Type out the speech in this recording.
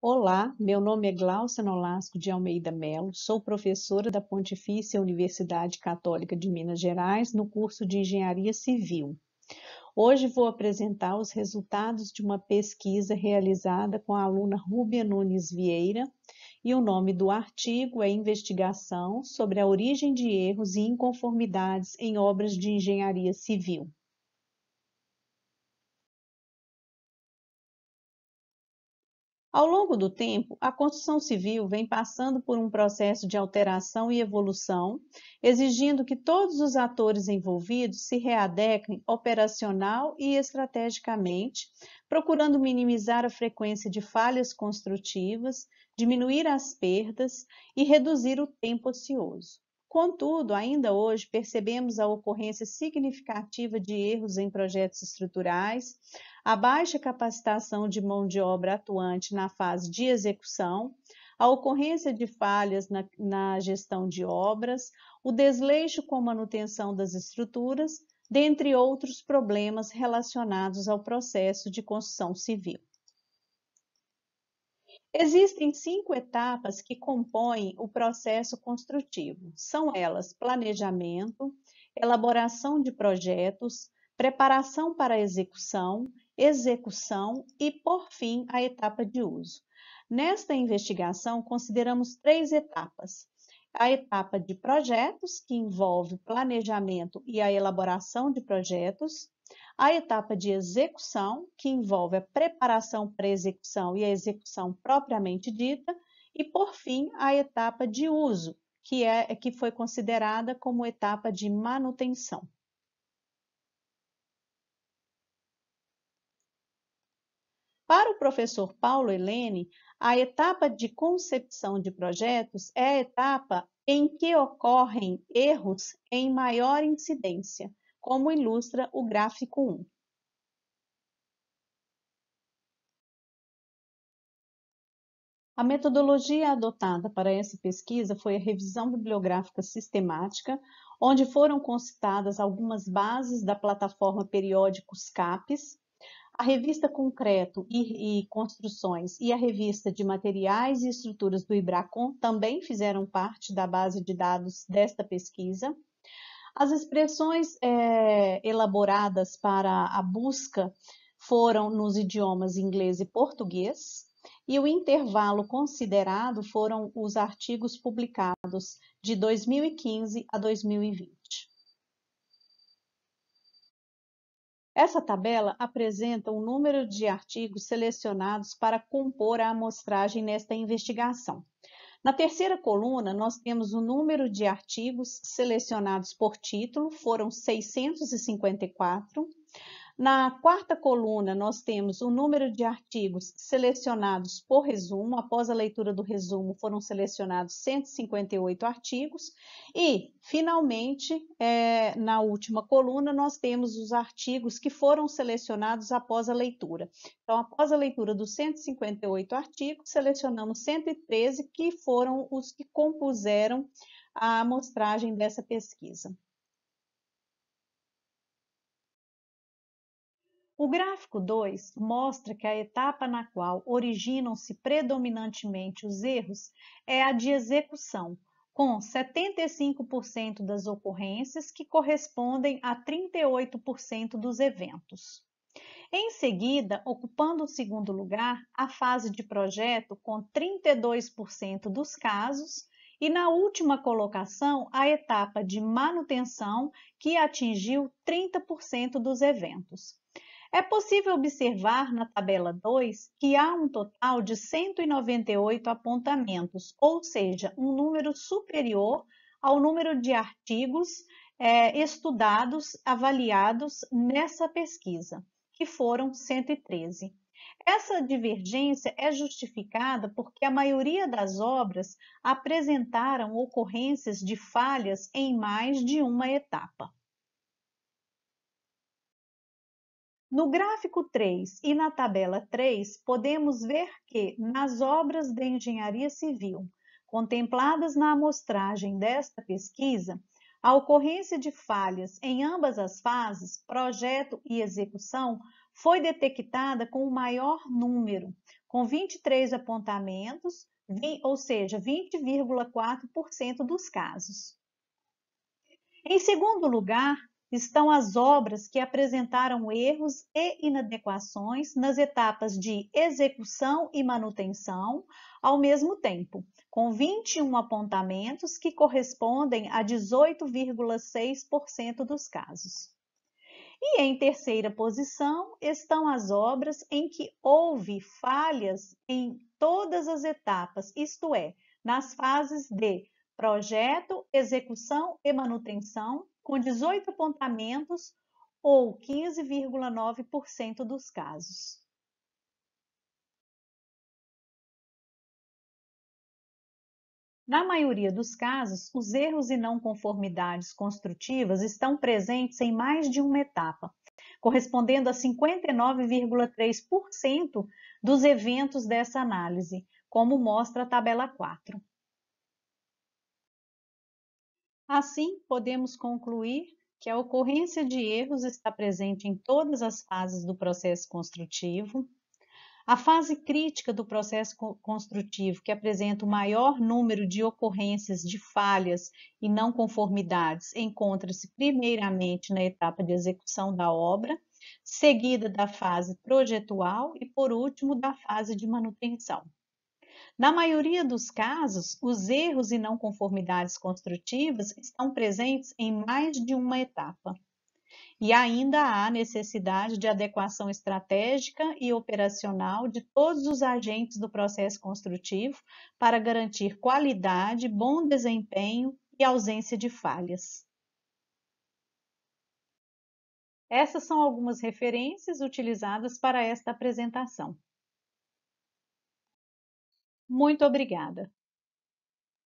Olá, meu nome é Glaucia Nolasco de Almeida Melo, sou professora da Pontifícia Universidade Católica de Minas Gerais no curso de Engenharia Civil. Hoje vou apresentar os resultados de uma pesquisa realizada com a aluna Rúbia Nunes Vieira e o nome do artigo é Investigação sobre a origem de erros e inconformidades em obras de engenharia civil. Ao longo do tempo, a construção civil vem passando por um processo de alteração e evolução, exigindo que todos os atores envolvidos se readequem operacional e estrategicamente, procurando minimizar a frequência de falhas construtivas, diminuir as perdas e reduzir o tempo ocioso. Contudo, ainda hoje percebemos a ocorrência significativa de erros em projetos estruturais, a baixa capacitação de mão de obra atuante na fase de execução, a ocorrência de falhas na, na gestão de obras, o desleixo com manutenção das estruturas, dentre outros problemas relacionados ao processo de construção civil. Existem cinco etapas que compõem o processo construtivo. São elas planejamento, elaboração de projetos, preparação para execução, execução e, por fim, a etapa de uso. Nesta investigação, consideramos três etapas. A etapa de projetos, que envolve planejamento e a elaboração de projetos, a etapa de execução, que envolve a preparação para a execução e a execução propriamente dita, e por fim, a etapa de uso, que é que foi considerada como etapa de manutenção. Para o professor Paulo Helene, a etapa de concepção de projetos é a etapa em que ocorrem erros em maior incidência, como ilustra o gráfico 1. A metodologia adotada para essa pesquisa foi a revisão bibliográfica sistemática, onde foram consultadas algumas bases da plataforma Periódicos CAPES, a revista Concreto e, e, Construções e a revista de Materiais e Estruturas do IBRACON também fizeram parte da base de dados desta pesquisa. As expressões é, elaboradas para a busca foram nos idiomas inglês e português, e o intervalo considerado foram os artigos publicados de 2015 a 2020. Essa tabela apresenta o número de artigos selecionados para compor a amostragem nesta investigação. Na terceira coluna, nós temos o número de artigos selecionados por título, foram 654. Na quarta coluna, nós temos o número de artigos selecionados por resumo. Após a leitura do resumo, foram selecionados 158 artigos. E, finalmente, é, na última coluna, nós temos os artigos que foram selecionados após a leitura. Então, após a leitura dos 158 artigos, selecionamos 113 que foram os que compuseram a amostragem dessa pesquisa. O gráfico 2 mostra que a etapa na qual originam-se predominantemente os erros é a de execução, com 75% das ocorrências, que correspondem a 38% dos eventos. Em seguida, ocupando o segundo lugar, a fase de projeto, com 32% dos casos, e na última colocação, a etapa de manutenção, que atingiu 30% dos eventos. É possível observar na tabela 2 que há um total de 198 apontamentos, ou seja, um número superior ao número de artigos é, estudados, avaliados nessa pesquisa, que foram 113. Essa divergência é justificada porque a maioria das obras apresentaram ocorrências de falhas em mais de uma etapa. No gráfico 3 e na tabela 3, podemos ver que, nas obras de engenharia civil contempladas na amostragem desta pesquisa, a ocorrência de falhas em ambas as fases, projeto e execução, foi detectada com o maior número, com 23 apontamentos, ou seja, 20,4% dos casos. Em segundo lugar, estão as obras que apresentaram erros e inadequações nas etapas de execução e manutenção ao mesmo tempo, com 21 apontamentos que correspondem a 18,6% dos casos. E em terceira posição estão as obras em que houve falhas em todas as etapas, isto é, nas fases de projeto, execução e manutenção, com 18 apontamentos ou 15,9% dos casos. Na maioria dos casos, os erros e não conformidades construtivas estão presentes em mais de uma etapa, correspondendo a 59,3% dos eventos dessa análise, como mostra a tabela 4. Assim, podemos concluir que a ocorrência de erros está presente em todas as fases do processo construtivo. A fase crítica do processo construtivo, que apresenta o maior número de ocorrências de falhas e não conformidades, encontra-se primeiramente na etapa de execução da obra, seguida da fase projetual e, por último, da fase de manutenção. Na maioria dos casos, os erros e não conformidades construtivas estão presentes em mais de uma etapa. E ainda há necessidade de adequação estratégica e operacional de todos os agentes do processo construtivo para garantir qualidade, bom desempenho e ausência de falhas. Essas são algumas referências utilizadas para esta apresentação. Muito obrigada!